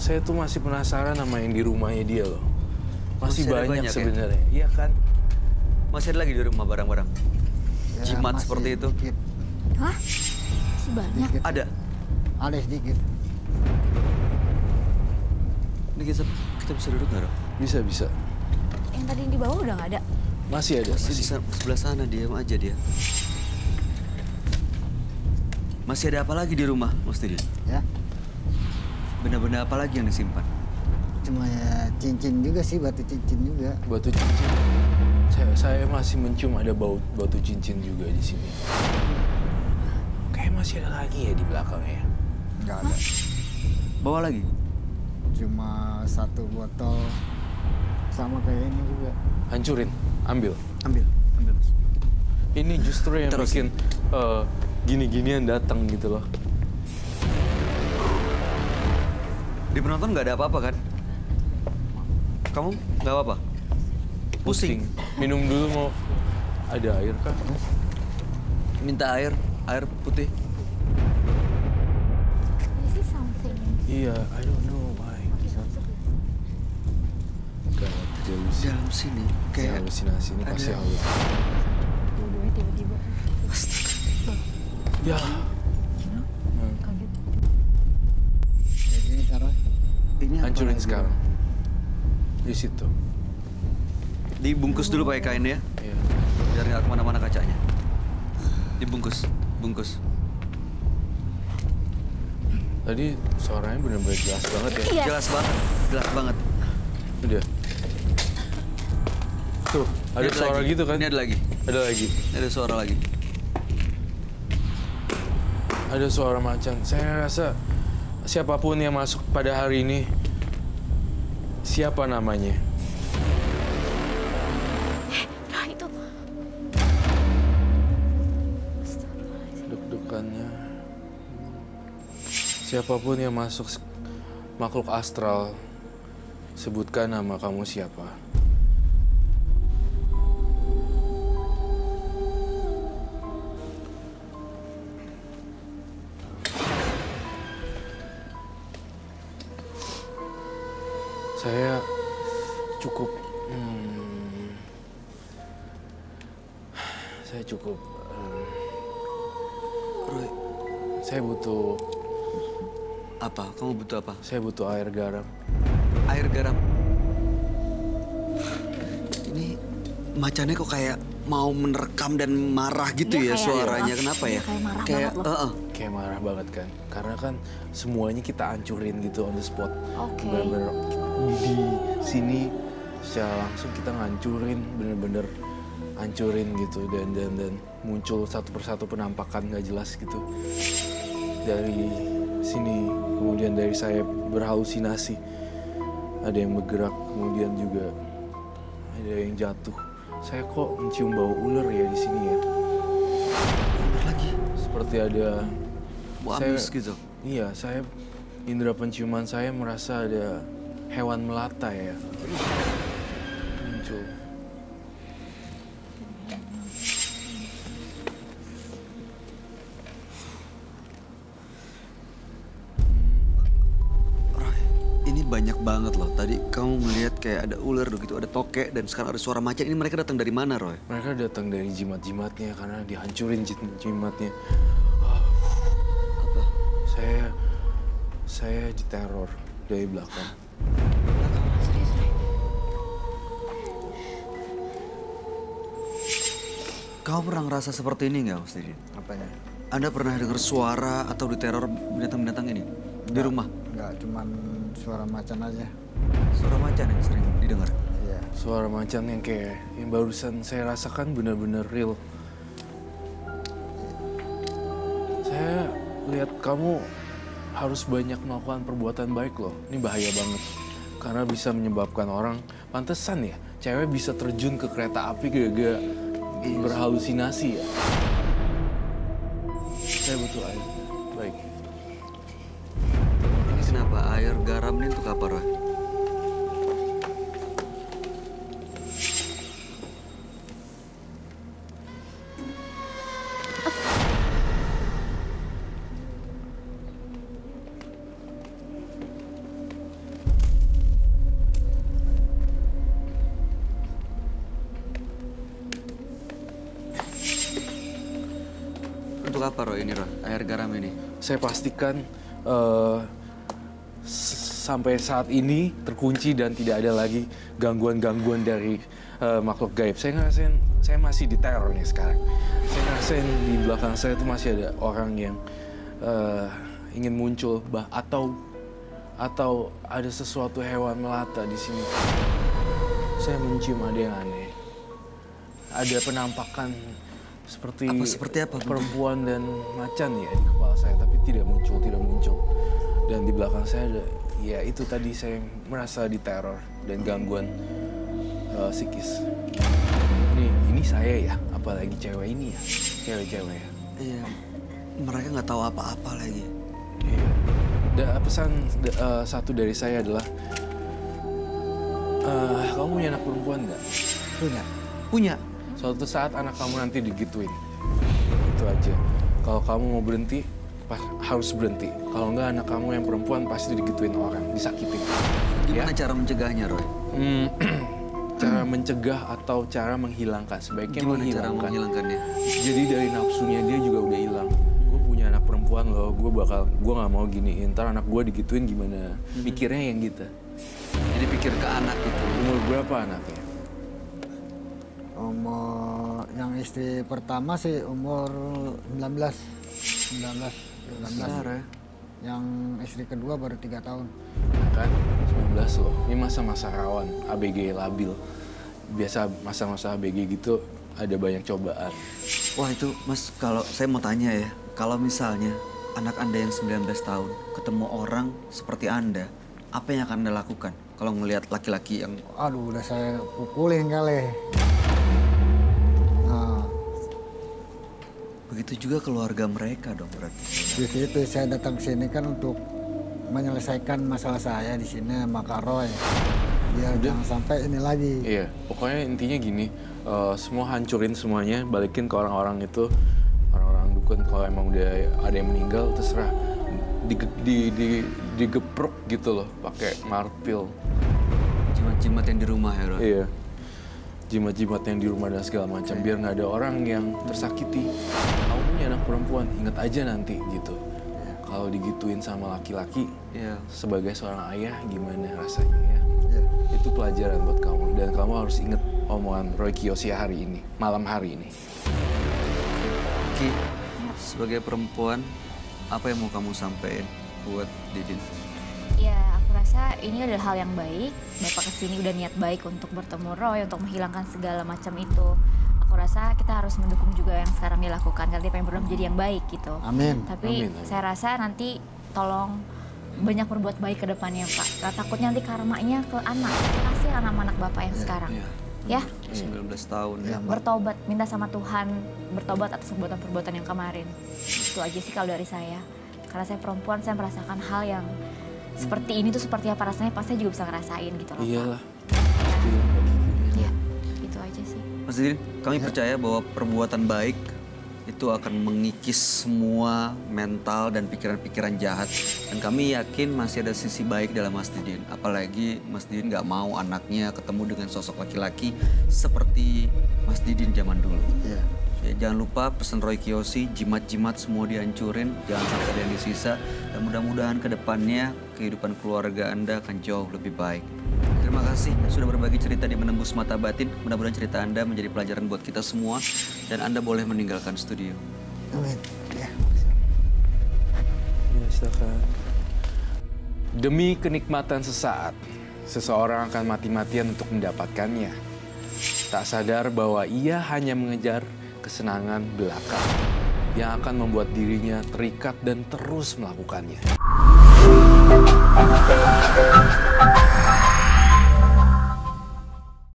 Saya tuh masih penasaran sama yang di rumahnya dia loh. Masih, Masih banyak, banyak ya? sebenarnya. Iya kan? Masih ada lagi di rumah barang-barang. Ya, Jimat masih seperti itu. Dikit, Hah? Masih banyak. dikit. Ada. Ada sedikit. Ini kita, kita bisa duduk nggak? Bisa bisa. Yang tadi yang di bawah udah nggak ada. Masih ada. Masih di Masih. sa- sebelah sana, diam aja dia. Masih ada apa lagi di rumah, Mas? Ya, Benda-benda apa lagi yang disimpan? cuma ya cincin juga sih, batu cincin juga. Batu cincin. Saya, saya masih mencium ada bau batu cincin juga di sini. Kayak masih ada lagi ya di belakangnya. Nggak ada. Bawa lagi? Cuma satu botol sama kayak ini juga. Hancurin, ambil. Ambil, ambil mas. Ini justru yang Terus. bikin eh, gini-ginian datang gitu loh. Di penonton nggak ada apa-apa kan? Kamu nggak apa-apa? Pusing. Minum dulu mau ada air kah? Minta air, air putih. This is something. Iya, I don't know delusi. Dalam sini Kayak halusinasi ini pasti halus. Dua-duanya tiba-tiba. Ya, Kaget. Ini apa hancurin sekarang. Di situ. Dibungkus dulu pakai kain ya, Iya. biar nggak ke mana-mana kacanya. Dibungkus, bungkus. Tadi suaranya benar-benar jelas banget ya. Iya. Jelas banget, jelas banget. Udah. Tuh, ada Ini suara lagi. gitu kan? Ini ada lagi, Ada lagi. ada suara lagi. Ada suara macan. Saya rasa siapa pun yang masuk pada hari ini, siapa namanya? Nah itu. Deg-degannya. Siapa pun yang masuk makhluk astral, sebutkan nama kamu siapa. Saya cukup, hmm, saya cukup, Roy, saya butuh apa? Kamu butuh apa? Saya butuh air garam. Air garam. Ini macannya kok kayak mau menerkam dan marah gitu Iya, ya kayak- suaranya. iya, Kenapa iya, ya? kayak marah kayak, banget loh. eh, eh. Kayak marah banget kan. Karena kan semuanya kita hancurin gitu on the spot. Oke. Bener-bener di sini secara langsung kita ngancurin bener-bener hancurin gitu dan dan dan muncul satu persatu penampakan nggak jelas gitu dari sini kemudian dari saya berhalusinasi ada yang bergerak kemudian juga ada yang jatuh saya kok mencium bau ular ya di sini ya lagi. seperti ada Bau saya- amis gitu. Iya, saya indera penciuman saya merasa ada hewan melata ya. Muncul. Banyak banget loh. Tadi kamu melihat kayak ada ular gitu, ada tokek dan sekarang ada suara macan. Ini mereka datang dari mana, Roy? Mereka datang dari jimat-jimatnya karena dihancurin jit- jimatnya. Apa? Saya saya diteror dari belakang. Kau pernah ngerasa seperti ini nggak, Mas Didin? Apanya? Anda pernah dengar suara atau diteror binatang-binatang ini di rumah? Enggak, cuman suara macan aja. Suara macan yang sering didengar. Iya. Suara macan yang kayak yang barusan saya rasakan benar-benar real. Saya lihat kamu harus banyak melakukan perbuatan baik loh. Ini bahaya banget. Karena bisa menyebabkan orang pantesan ya. Cewek bisa terjun ke kereta api gara-gara berhalusinasi ya. Saya butuh air kenapa air garam ini untuk apa, Roy? Untuk apa, Roy, ini, Roy? Air garam ini? Saya pastikan uh, sampai saat ini terkunci dan tidak ada lagi gangguan-gangguan dari eh, makhluk gaib. Saya ngerasain saya masih di teror nih sekarang. Saya ngerasain di belakang saya itu masih ada orang yang eh, ingin muncul bah atau atau ada sesuatu hewan melata di sini. Saya mencium ada yang aneh. Ada penampakan seperti Apa, seperti apa perempuan dan macan ya di kepala saya, tapi tidak muncul, tidak muncul. Dan di belakang saya ada, ya itu tadi saya merasa diteror dan gangguan eh, psikis. Ini, ini saya ya, apalagi cewek ini ya, cewek-cewek ya. Iya. Mereka nggak tahu apa-apa lagi. Iya. Da, pesan da- eh, satu dari saya adalah, eh, kamu punya anak perempuan nggak? Punya. Punya. Suatu saat anak kamu nanti digituin. Itu aja. Kalau kamu mau berhenti, harus berhenti. Kalau nggak anak kamu yang perempuan pasti digituin orang, disakitin. Gimana cara mencegahnya Roy? Hmm, cara mencegah atau cara menghilangkan sebaiknya Gimana cara menghilangkan. menghilangkannya? Jadi dari nafsunya dia juga udah hilang. Gue punya anak perempuan loh, gue bakal, gue nggak mau gini. Ntar anak gue digituin gimana? Mikirnya yang gitu. Jadi pikir ke anak gitu. Umur berapa anaknya? Umur yang istri pertama sih umur 19. 19. 19. Besar ya. Yang istri kedua baru tiga tahun. kan 19 loh ini masa-masa rawan ABG labil biasa masa-masa ABG gitu ada banyak cobaan Wah itu mas kalau saya mau tanya ya. Kalau misalnya anak anda yang 19 tahun ketemu orang seperti anda. Apa yang akan anda lakukan? Kalau ngelihat laki-laki yang Aduh, udah saya pukulin kali. Begitu juga keluarga mereka dong berarti. di situ saya datang ke sini kan untuk menyelesaikan masalah saya di sini sama Kak Roy. Biar jangan sampai ini lagi. iya pokoknya intinya gini eh, semua hancurin semuanya balikin ke orang-orang itu orang-orang dukun kalau emang udah ada yang meninggal terserah di, di, di, digeprok gitu loh pakai martil Jimat-jimat yang di rumah ya Roy. iya jimat-jimat yang di rumah dan segala macam biar nggak ada orang yang tersakiti kamu punya anak perempuan ingat aja nanti gitu kalau digituin sama laki-laki Iya. sebagai seorang ayah gimana rasanya ya Ya. itu pelajaran buat kamu dan kamu harus inget omongan Roy Kiyoshi hari ini malam hari ini Ki, sebagai perempuan, apa yang mau kamu sampaikan buat Didin? Ya, aku rasa ini adalah hal yang baik. Bapak ke sini udah niat baik untuk bertemu Roy, untuk menghilangkan segala macam itu. Aku rasa kita harus mendukung juga yang sekarang dilakukan. Nanti pengen berubah menjadi yang baik gitu. Amin. Tapi Amin, amin. saya rasa nanti tolong banyak berbuat baik ke depannya Pak. Karena takutnya nanti karmanya ke anak. Kasih anak-anak Bapak yang sekarang. Iya. Ya, 19 tahun ya. bertobat, minta sama Tuhan, bertobat atas perbuatan-perbuatan yang kemarin. Itu aja sih kalau dari saya. Karena saya perempuan, saya merasakan hal yang seperti ini tuh seperti apa rasanya, pasti juga bisa ngerasain gitu loh. Iyalah Ya, itu aja sih. Mas Didin, kami percaya bahwa perbuatan baik itu akan mengikis semua mental dan pikiran-pikiran jahat. Dan kami yakin masih ada sisi baik dalam Mas Didin. Apalagi Mas Didin nggak mau anaknya ketemu dengan sosok laki-laki seperti Mas Didin zaman dulu. Iya. Ya, jangan lupa pesan Roy Kiyoshi, jimat-jimat semua dihancurin, jangan sampai ada yang disisa. Dan mudah-mudahan ke depannya kehidupan keluarga Anda akan jauh lebih baik. Terima kasih sudah berbagi cerita di Menembus Mata Batin. Mudah-mudahan cerita Anda menjadi pelajaran buat kita semua. Dan Anda boleh meninggalkan studio. Amin. Ya. Ya, silakan. Demi kenikmatan sesaat, seseorang akan mati-matian untuk mendapatkannya. Tak sadar bahwa ia hanya mengejar kesenangan belaka yang akan membuat dirinya terikat dan terus melakukannya. Thank you.